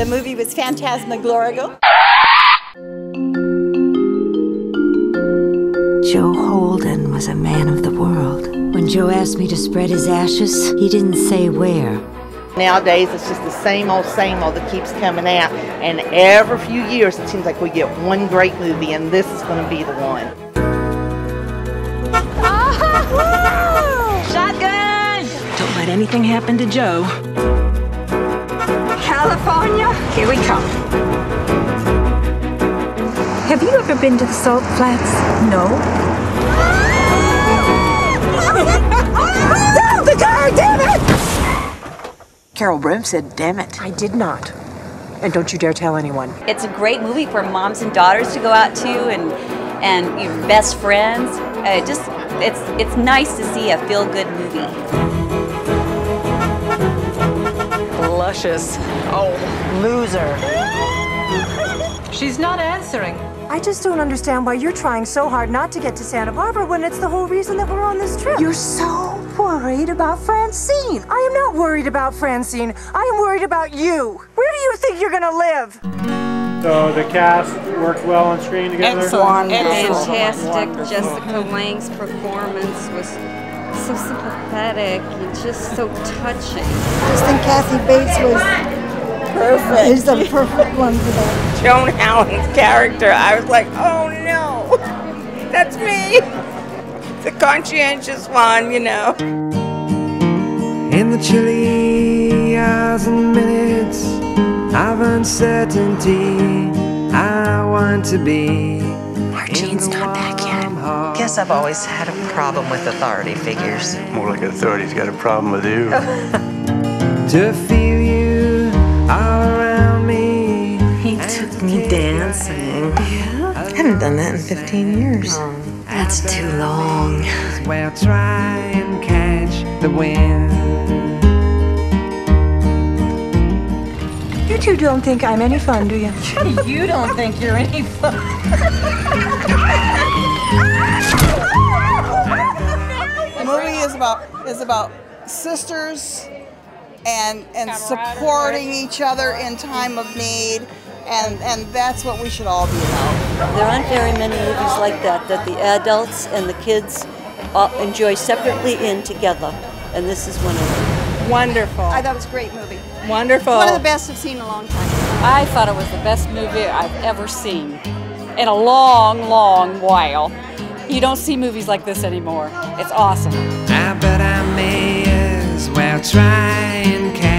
The movie was Phantasmagorical. Joe Holden was a man of the world. When Joe asked me to spread his ashes, he didn't say where. Nowadays, it's just the same old, same old that keeps coming out. And every few years, it seems like we get one great movie, and this is going to be the one. Oh, shotgun! Don't let anything happen to Joe. California, here we come. Have you ever been to the Salt Flats? No. Down the car, damn it! Carol Brim said, damn it. I did not. And don't you dare tell anyone. It's a great movie for moms and daughters to go out to and and your best friends. Uh, just it's it's nice to see a feel good movie. Luscious. Oh, loser. She's not answering. I just don't understand why you're trying so hard not to get to Santa Barbara when it's the whole reason that we're on this trip. You're so worried about Francine. I am not worried about Francine. I am worried about you. Where do you think you're gonna live? So the cast worked well on screen together? Excellent. Fantastic. Jessica Lange's performance was so sympathetic and just so touching. I just think Kathy Bates was perfect. Is the perfect one for that. Joan Allen's character, I was like, oh no, that's me. The conscientious one, you know. In the chilly hours and minutes of uncertainty, I want to be. Martine's not back yet. Guess I've always had a problem with authority figures. More like authority's got a problem with you. to feel you all around me. He took me dancing. Yeah? I haven't done that in 15 years. Oh, that's too long. Well, try and catch the wind. You two don't think I'm any fun, do you? you don't think you're any fun. about is about sisters and and supporting each other in time of need and and that's what we should all be about. There aren't very many movies like that that the adults and the kids uh, enjoy separately and together, and this is one of them. Wonderful. I thought it was a great movie. Wonderful. One of the best I've seen in a long time. I thought it was the best movie I've ever seen in a long, long while. You don't see movies like this anymore. It's awesome. I bet I may as well try and catch